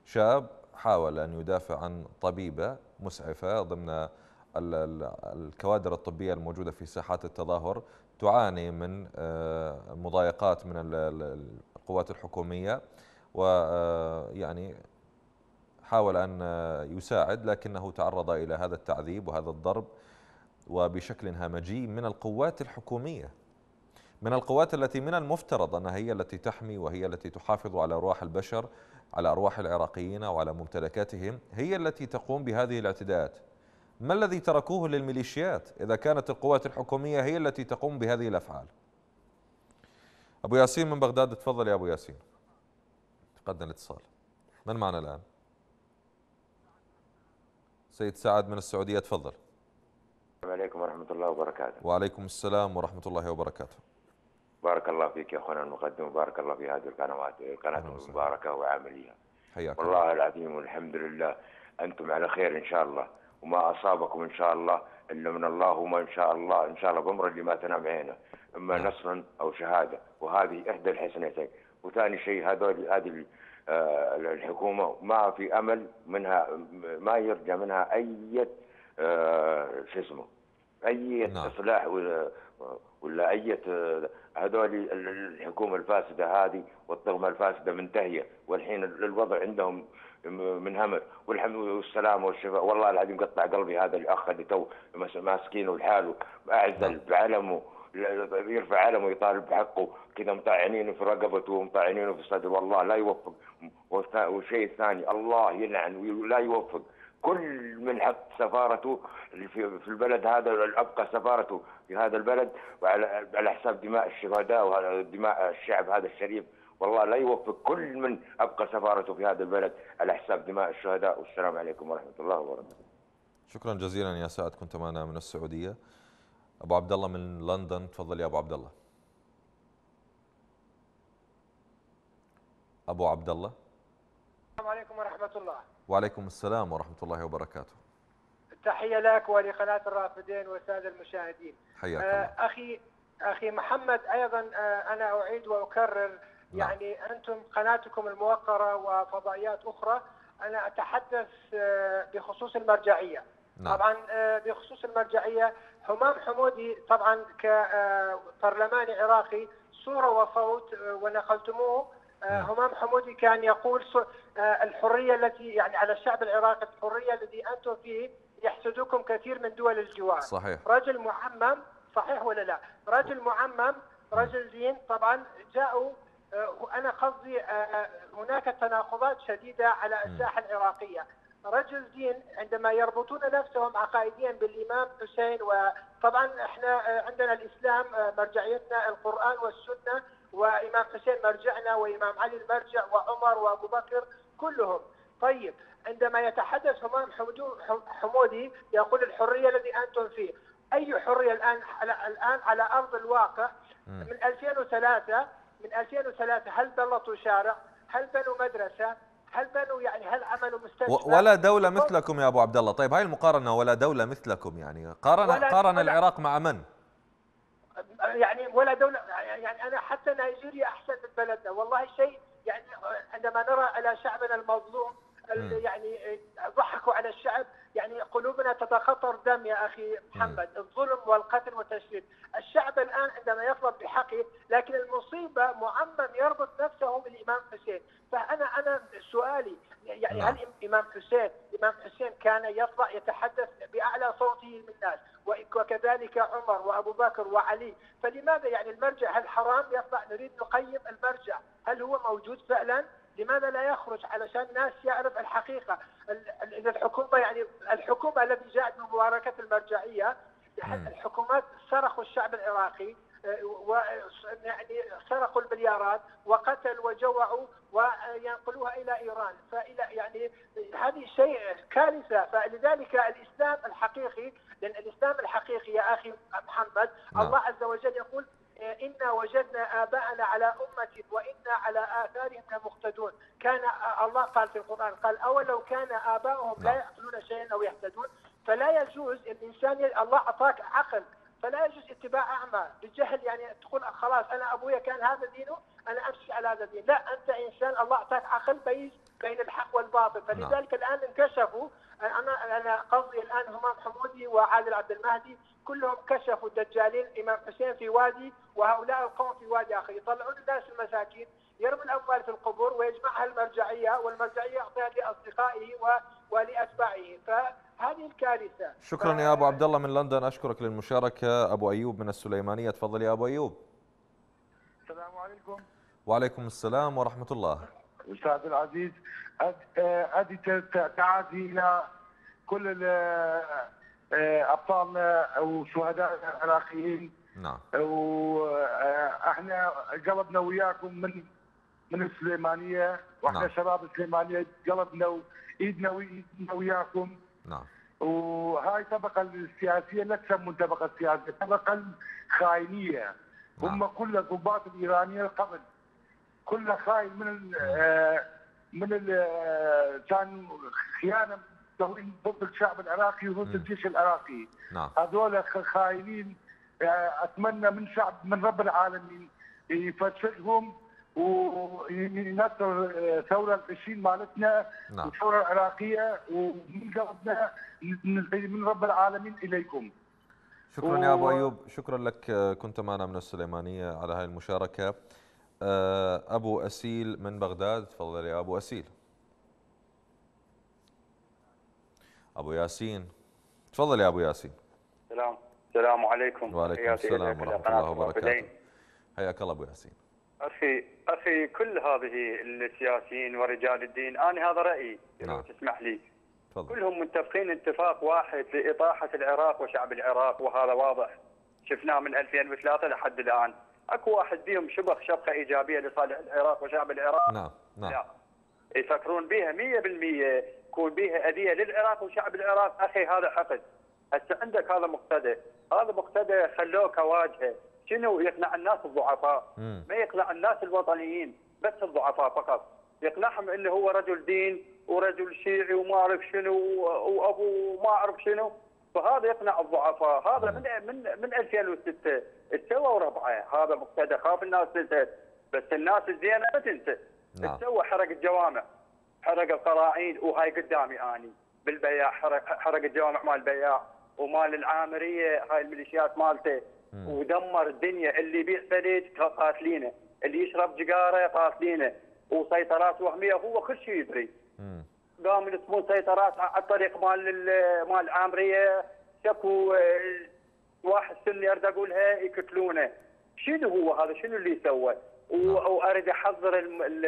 شاب حاول أن يدافع عن طبيبة مسعفة ضمن ال- ال- الكوادر الطبية الموجودة في ساحات التظاهر. تعاني من آه، مضايقات من ال- ال- القوات الحكومية ويعني حاول أن يساعد لكنه تعرض إلى هذا التعذيب وهذا الضرب وبشكل همجي من القوات الحكومية. من القوات التي من المفترض أنها هي التي تحمي وهي التي تحافظ على أرواح البشر على أرواح العراقيين وعلى ممتلكاتهم هي التي تقوم بهذه الاعتداءات. ما الذي تركوه للميليشيات إذا كانت القوات الحكومية هي التي تقوم بهذه الأفعال؟ أبو ياسين من بغداد تفضل يا أبو ياسين. تقدم الاتصال. من معنا الآن؟ سيد سعد من السعودية تفضل. السلام عليكم ورحمة الله وبركاته. وعليكم السلام ورحمة الله وبركاته. بارك الله فيك يا أخونا المقدم وبارك الله في هذه القنوات قناة مباركة وعملية. حياك والله العظيم والحمد لله أنتم على خير إن شاء الله وما أصابكم إن شاء الله إلا من الله وما إن شاء الله إن شاء الله بأمر اللي ما تنام عينه إما نصرا أو شهادة. وهذه إحدى الحسنتين. وثاني شيء هذول هذه الحكومة ما في أمل منها ما يرجى منها أي آه، شو اسمه أي إصلاح ولا ولا أي هذول ال- الحكومة الفاسدة هذه والطغمة الفاسدة منتهية والحين الوضع عندهم منهمر والحمد والسلامة والشفاء. والله العظيم قطع قلبي هذا الأخ اللي تو ماسكينه لحاله أعزل بعلمه لا- يرفع علمه يطالب بحقه. كذا مطعنينه في رقبته ومطعنينه في صدره والله لا يوفق. والشيء الثاني الله يلعن ولا يوفق. كل من حق سفارته في البلد هذا أبقى سفارته في هذا البلد. وعلى على حساب دماء الشهداء ودماء الشعب هذا الشريف. والله لا يوفق. كل من أبقى سفارته في هذا البلد على حساب دماء الشهداء. والسلام عليكم ورحمة الله وبركاته. شكرا جزيلا يا سعد. كنت معنا من السعودية. أبو عبد الله من لندن. تفضل يا أبو عبد الله. أبو عبد الله. السلام عليكم ورحمة الله. وعليكم السلام ورحمة الله وبركاته. تحية لك ولقناة الرافدين والسادة المشاهدين. حياك آه، الله. أخي أخي محمد أيضا آه، أنا أعيد وأكرر. يعني أنتم قناتكم الموقرة وفضائيات أخرى. أنا أتحدث آه، بخصوص المرجعية. نعم. طبعا بخصوص المرجعية همام حمودي طبعا كبرلماني عراقي صورة وصوت آه، ونقلتموه. آه، همام حمودي كان يقول آه، الحرية التي يعني على الشعب العراقي الحرية الذي أنتم فيه يحسدكم كثير من دول الجوار. صحيح. رجل معمم صحيح ولا لا؟ رجل معمم رجل دين طبعا جاءوا أنا قصدي هناك تناقضات شديدة على الساحة العراقية. رجل دين عندما يربطون نفسهم عقائديا بالإمام حسين وطبعا إحنا آه، عندنا الإسلام آه، مرجعيتنا القرآن والسنة وإمام حسين مرجعنا وإمام علي المرجع وعمر وأبو بكر كلهم طيب عندما يتحدث همام حمودي يقول الحرية الذي أنتم فيه أي حرية الآن على الآن على أرض الواقع من 2003 من 2003 هل بلطوا شارع؟ هل بنوا مدرسة؟ هل بنوا يعني هل عملوا مستشفى؟ ولا دولة مثلكم يا أبو عبد الله طيب هاي المقارنة ولا دولة مثلكم يعني قارن قارن العراق مع من؟ يعني ولا دولة يعني أنا حتى نيجيريا أحسن من بلدنا والله شيء يعني عندما نرى على شعبنا المظلوم ال- يعني ضحكوا على الشعب يعني قلوبنا تتخطر دم يا أخي محمد الظلم والقتل والتشريد الشعب الآن عندما يطلب بحقه لكن المصيبة معمم يربط نفسه بالإمام حسين. فأنا أنا سؤالي يعني نعم. هل الإمام حسين الإمام حسين كان يطلع يتحدث بأعلى صوته من الناس وكذلك عمر وأبو بكر وعلي. فلماذا يعني المرجع هل حرام يطلع نريد نقيم المرجع؟ هل هو موجود فعلا؟ لماذا لا يخرج علشان الناس يعرف الحقيقة؟ ال- ال- إذا الحكومة يعني الحكومة التي جاءت بمباركة المرجعية الحكومات سرقوا الشعب العراقي آه، و يعني سرقوا المليارات وقتل وجوعوا وينقلوها إلى إيران. فإلى يعني هذه شيء كارثة. فلذلك الإسلام الحقيقي لأن الإسلام الحقيقي يا أخي محمد نعم. الله عز وجل يقول إنا وجدنا آباءنا على أمة وإنا على آثارهم لمقتدون كان الله قال في القرآن قال أولو كان آباؤهم لا يعقلون شيئا أو يهتدون. فلا يجوز الإنسان الله أعطاك عقل. فلا يجوز اتباع أعمى بالجهل يعني تقول خلاص أنا أبويا كان هذا دينه أنا أمشي على هذا الدين لا أنت إنسان الله أعطاك عقل بيز بين الحق والباطل. فلذلك الآن انكشفوا أنا أنا قصدي الآن همام حمودي وعادل عبد المهدي كلهم كشفوا الدجالين الإمام حسين في وادي وهؤلاء القوم في وادي آخر. يطلعون الناس المساكين يرموا الأموال في القبور ويجمعها المرجعية والمرجعية يعطيها لأصدقائه و- ولأتباعه. فهذه الكارثة. شكرا يا أبو عبد الله من لندن. أشكرك للمشاركة. أبو أيوب من السليمانية. تفضل يا أبو أيوب. السلام عليكم. وعليكم السلام ورحمة الله. أستاذ العزيز أدي ت- ت- تعازي إلى كل ال- ابطالنا وشهدائنا العراقيين نعم. وإحنا قلبنا وياكم من من السليمانيه وإحنا نعم. شباب السليمانيه قلبنا وايدنا وايدنا وياكم. نعم. وهاي الطبقه السياسية لا تسمون طبقة سياسية الطبقه الخاينيه هم كل الضباط الايرانيه قبل. كل خاين من ال آه، من ال آه، كان خيانة ضد الشعب العراقي وضد الجيش العراقي. نعم. هذول خاينين آه، أتمنى من شعب من رب العالمين يفتشهم وينصر آه، ثورة العشرين مالتنا نعم. الثورة العراقية ومن قلبنا من رب العالمين إليكم. شكرا يا أبو و- أيوب. شكرا لك آه، كنت معنا من السليمانية على هاي المشاركة. آه، أبو أسيل من بغداد. تفضل يا أبو أسيل. أبو ياسين. تفضل يا أبو ياسين. السلام السلام عليكم. وعليكم السلام ورحمة الله وبركاته. حياك الله أبو ياسين. أخي أخي كل هذه السياسيين ورجال الدين أنا هذا رأيي. لو نعم. تسمح لي. تفضل. كلهم متفقين اتفاق واحد لإطاحة العراق وشعب العراق وهذا واضح. شفناه من 2003 لحد الآن. أكو واحد بيهم شبخ شبخه إيجابية لصالح العراق وشعب العراق؟ نعم نعم. لا. يفكرون بها 100% يكون بها اذيه للعراق وشعب العراق. أخي هذا حقد. هسه عندك هذا مقتدى. هذا مقتدى خلوه كواجهه شنو يقنع الناس الضعفاء؟ مم. ما يقنع الناس الوطنيين بس الضعفاء فقط. يقنعهم انه هو رجل دين ورجل شيعي وما أعرف شنو وأبو ما أعرف شنو. فهذا يقنع الضعفاء. هذا من من من 2006 استوى وربعه. هذا مقتدى. خاف الناس تنسى بس الناس الزينة ما تنسى نعم. استوى حرق الجوامع. حرق القراعين وهاي قدامي أني بالبياع حرق حرق الجوامع مال البياع ومال العامرية هاي الميليشيات مالته. ودمر الدنيا اللي يبيع سليج قاتلينه اللي يشرب جقاره قاتلينه. وسيطرات وهمية هو كل شيء يدري قام ينصبون سيطرات على الطريق مال ال- مال العامرية. شكو آه، واحد سني أريد أقولها يقتلونه. شنو هو هذا؟ شنو اللي سوى؟ واريد الم- ال-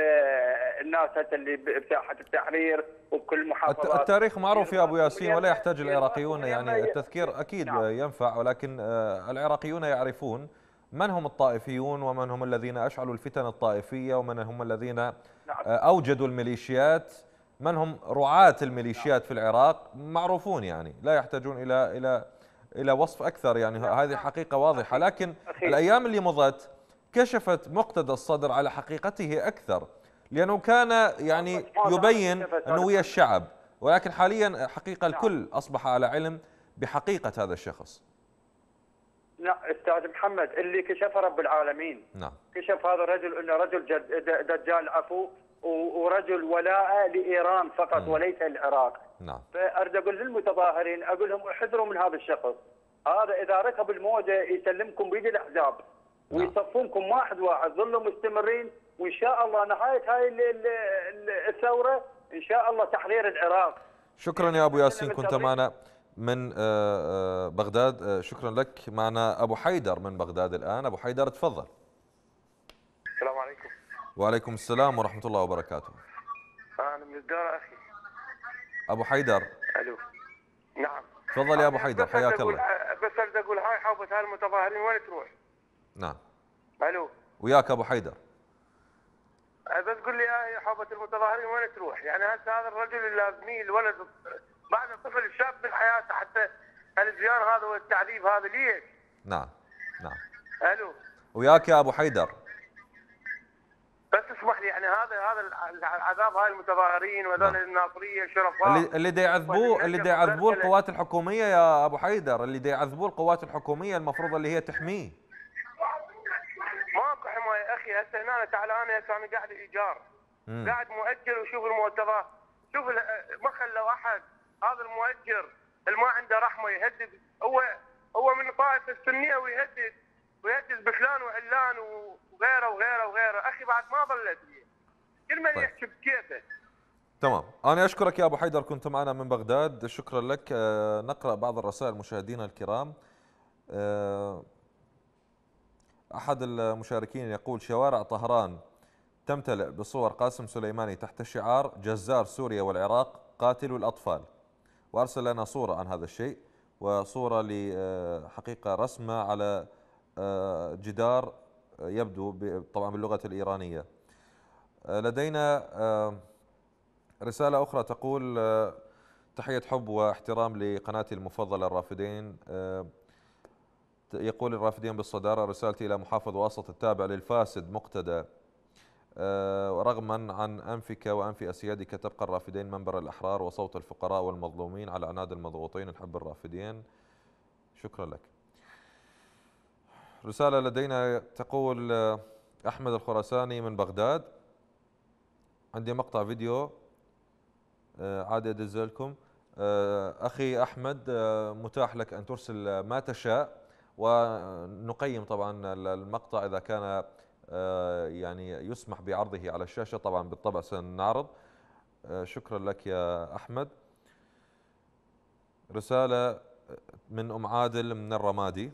الناس اللي بساحه التحرير وبكل المحافظات التاريخ معروف يا أبو ياسين ولا يحتاج العراقيون يعني التذكير؟ أكيد ينفع ولكن آه، العراقيون يعرفون من هم الطائفيون ومن هم الذين أشعلوا الفتن الطائفية ومن هم الذين آه، أوجدوا الميليشيات من هم رعاة الميليشيات في العراق؟ معروفون يعني لا يحتاجون إلى إلى إلى وصف أكثر يعني هذه حقيقة واضحة. لكن الأيام اللي مضت كشفت مقتدى الصدر على حقيقته أكثر لأنه كان يعني يبين أنه ويا الشعب ولكن حاليا حقيقة الكل أصبح على علم بحقيقة هذا الشخص. لا أستاذ محمد اللي كشفه رب العالمين. نعم. كشف هذا الرجل إنه رجل دجال عفو ورجل ولاء لإيران فقط وليس العراق. نعم. فأريد أقول للمتظاهرين أقول لهم احذروا من هذا الشخص. هذا إذا ركب الموجة يسلمكم بيد الأحزاب. ويصفونكم واحد واحد ظلوا مستمرين وإن شاء الله نهاية هاي ال- ال- ال- الثورة إن شاء الله تحرير العراق. شكرا يا أبو ياسين كنت معنا من آه، آه، بغداد. آه، شكرا لك. معنا أبو حيدر من بغداد الآن. أبو حيدر تفضل. السلام عليكم. وعليكم السلام ورحمة الله وبركاته. أنا من الدار أخي. أبو حيدر. ألو. نعم. تفضل يا أبو حيدر حياك الله. بس اريد أقول هاي حوبة هاي المتظاهرين وين تروح؟ نعم. ألو. وياك أبو حيدر. بس قول لي هاي حوبه المتظاهرين وين تروح؟ يعني هسه هذا الرجل اللي لازميه الولد بعد الطفل الشاب من حياته حتى الزيان هذا والتعذيب هذا ليش؟ نعم نعم. ألو. وياك يا أبو حيدر. بس اسمح لي يعني هذا هذا العذاب هاي المتظاهرين وهذول الناصرية الشرفاء. اللي اللي يعذبوه اللي يعذبوه القوات الحكومية يا أبو حيدر اللي يعذبوه القوات الحكومية المفروض اللي هي تحميه. أخي هسه هنا تعال أنا هسه أنا قاعد إيجار. قاعد مؤجر وشوف الموظفه شوف ما خلوا أحد. هذا المؤجر اللي ما عنده رحمة يهدد. هو هو من الطائفه السنية ويهدد ويهدد بفلان وعلان وغيره وغيره وغيره. أخي بعد ما ظلت كل من طيب. يحكي بكيفه تمام. أنا أشكرك يا أبو حيدر كنت معنا من بغداد. شكرا لك. آه، نقرأ بعض الرسائل مشاهدينا الكرام. أحد المشاركين يقول شوارع طهران تمتلئ بصور قاسم سليماني تحت شعار جزار سوريا والعراق قاتلوا الأطفال. وأرسل لنا صورة عن هذا الشيء وصورة لحقيقة رسمه على آه، جدار يبدو طبعا باللغة الإيرانية. آه، لدينا آه، رسالة أخرى تقول تحية حب واحترام لقناتي المفضلة الرافدين يقول الرافدين بالصدارة رسالتي إلى محافظ واسط التابع للفاسد مقتدى. آه، رغما عن أنفك وأنف أسيادك تبقى الرافدين منبر الأحرار وصوت الفقراء والمظلومين على عناد المضغوطين. نحب الرافدين. شكرا لك. رسالة لدينا تقول آه، أحمد الخراساني من بغداد. عندي مقطع فيديو آه، عادي ادزه لكم. أخي أحمد آه، متاح لك أن ترسل ما تشاء. ونقيم طبعا المقطع إذا كان آه، يعني يسمح بعرضه على الشاشة طبعا بالطبع سنعرض. آه، شكرا لك يا أحمد. رسالة من أم عادل من الرمادي.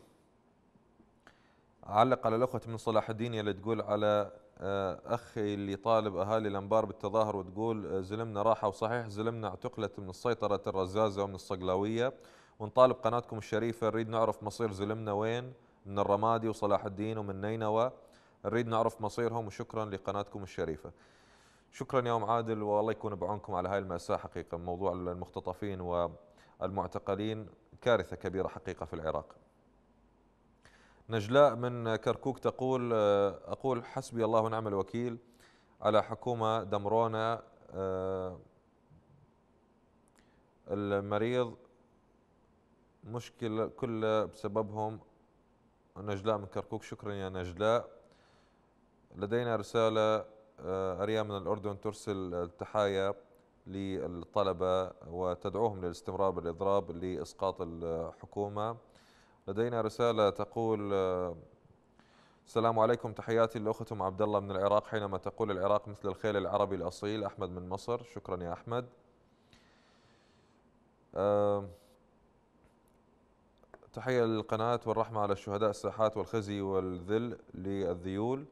علق على الأخوة من صلاح الدين اللي تقول على آه، أخي اللي طالب أهالي الأنبار بالتظاهر وتقول زلمنا راحة وصحيح زلمنا اعتقلت من السيطرة الرزازة ومن الصقلاويه ونطالب قناتكم الشريفة نريد نعرف مصير زلمنا وين؟ من الرمادي وصلاح الدين ومن نينوى. نريد نعرف مصيرهم وشكرا لقناتكم الشريفة. شكرا يا أم عادل والله يكون بعونكم على هاي المأساة حقيقة. موضوع المختطفين والمعتقلين كارثة كبيرة حقيقة في العراق. نجلاء من كركوك تقول أقول حسبي الله ونعم الوكيل على حكومة دمرونا آه، المريض مشكلة كلها بسببهم. نجلاء من كركوك شكرا يا نجلاء. لدينا رسالة آه، أريا من الأردن ترسل التحايا للطلبة وتدعوهم للاستمرار بالإضراب لإسقاط الحكومة. لدينا رسالة تقول آه، السلام عليكم. تحياتي لأختكم عبد الله من العراق حينما تقول العراق مثل الخيل العربي الأصيل أحمد من مصر. شكرا يا أحمد. آه، تحية للقناة والرحمة على الشهداء الساحات والخزي والذل للذيول.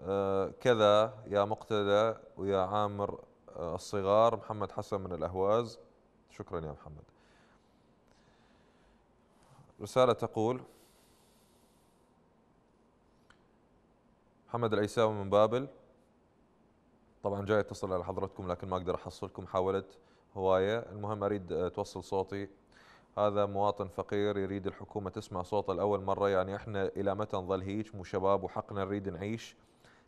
آه، كذا يا مقتدى ويا عامر آه، الصغار محمد حسن من الأهواز. شكرا يا محمد. رسالة تقول محمد العيساوي من بابل. طبعا جاي اتصل على حضرتكم لكن ما أقدر أحصلكم حاولت هواية. المهم أريد آه، توصل صوتي. هذا مواطن فقير يريد الحكومة تسمع صوته لاول مرة يعني إحنا إلى متى نظل هيك مو شباب وحقنا نريد نعيش.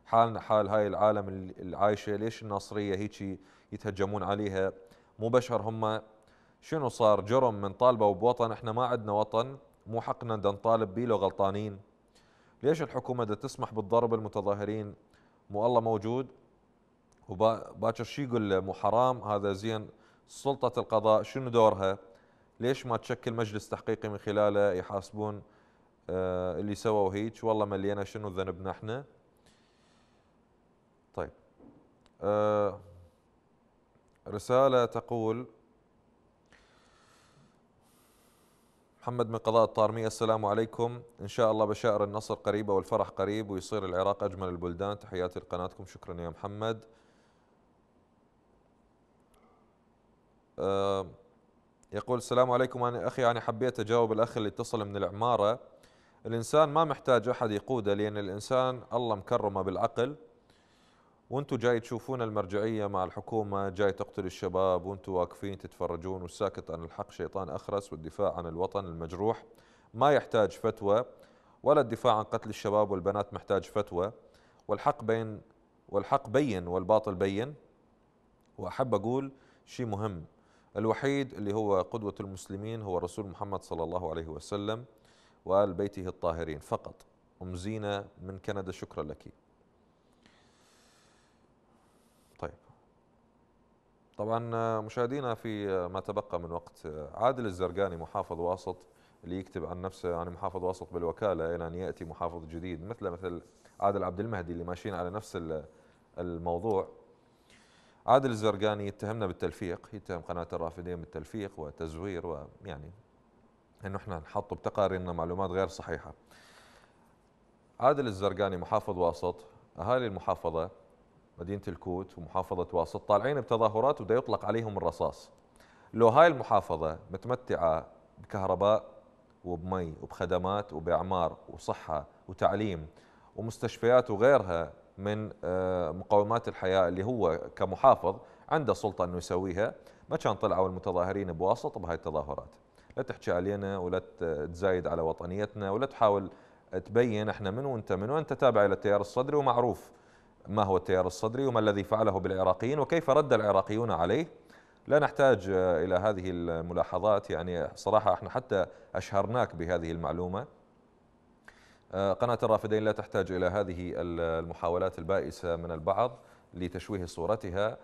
حالنا حال هاي العالم العايشه ليش الناصرية هيك يتهجمون عليها؟ مو بشر هم. شنو صار؟ جرم من طالبة بوطن إحنا ما عندنا وطن. مو حقنا بدنا نطالب بيه لو غلطانين. ليش الحكومة بدها تسمح بالضرب المتظاهرين؟ مو الله موجود؟ وباكر شي يقول مو حرام. هذا زين. سلطة القضاء شنو دورها؟ ليش ما تشكل مجلس تحقيقي من خلاله يحاسبون آه اللي سووا هيك؟ والله ملينا شنو ذنبنا إحنا. طيب. آه رسالة تقول محمد من قضاء الطارمية السلام عليكم. إن شاء الله بشائر النصر قريبة والفرح قريب ويصير العراق أجمل البلدان. تحياتي لقناتكم. شكرا يا محمد. آه يقول السلام عليكم. أنا أخي أنا حبيت أجاوب الأخ اللي اتصل من العمارة. الإنسان ما محتاج أحد يقوده لأن الإنسان الله مكرمه بالعقل. وأنتم جاي تشوفون المرجعية مع الحكومة جاي تقتل الشباب وأنتم واقفين تتفرجون والساكت عن الحق شيطان أخرس والدفاع عن الوطن المجروح. ما يحتاج فتوى ولا الدفاع عن قتل الشباب والبنات محتاج فتوى. والحق بين والحق بين والباطل بين. وأحب أقول شيء مهم. الوحيد اللي هو قدوة المسلمين هو رسول محمد صلى الله عليه وسلم وآل بيته الطاهرين فقط. أم زينة من كندا شكرا لك. طبعا مشاهدينا في ما تبقى من وقت عادل الزرقاني محافظ واسط اللي يكتب عن نفسه يعني محافظ واسط بالوكالة إلى أن يأتي محافظ جديد مثل مثل عادل عبد المهدي اللي ماشيين على نفس الموضوع. عادل الزرقاني يتهمنا بالتلفيق يتهم قناة الرافدين بالتلفيق وتزوير ويعني إنه إحنا نحط بتقاريرنا معلومات غير صحيحة. عادل الزرقاني محافظ واسط أهالي المحافظة مدينة الكوت ومحافظة واسط طالعين بتظاهرات وبدا يطلق عليهم الرصاص. لو هاي المحافظة متمتعة بكهرباء وبمي وبخدمات وبإعمار وصحة وتعليم ومستشفيات وغيرها من آه، مقومات الحياة اللي هو كمحافظ عنده سلطة إنه يسويها. ما كان طلعوا المتظاهرين بواسط بهاي التظاهرات. لا تحكي علينا ولا تزايد على وطنيتنا ولا تحاول تبين إحنا من وأنت من وانت تابع إلى التيار الصدري ومعروف ما هو التيار الصدري وما الذي فعله بالعراقيين وكيف رد العراقيون عليه. لا نحتاج إلى هذه الملاحظات. يعني صراحة إحنا حتى أشهرناك بهذه المعلومة. آه، قناة الرافدين لا تحتاج إلى هذه المحاولات البائسة من البعض لتشويه صورتها.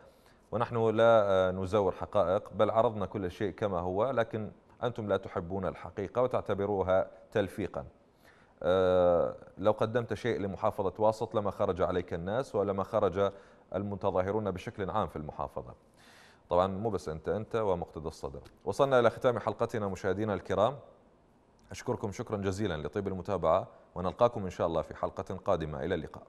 ونحن لا نزور حقائق بل عرضنا كل شيء كما هو لكن أنتم لا تحبون الحقيقة وتعتبروها تلفيقا. آه، لو قدمت شيء لمحافظة واسط لما خرج عليك الناس ولما خرج المتظاهرون بشكل عام في المحافظة. طبعا مو بس أنت أنت ومقتدى الصدر. وصلنا إلى ختام حلقتنا مشاهدينا الكرام. أشكركم شكرا جزيلا لطيب المتابعة ونلقاكم إن شاء الله في حلقة قادمة. إلى اللقاء.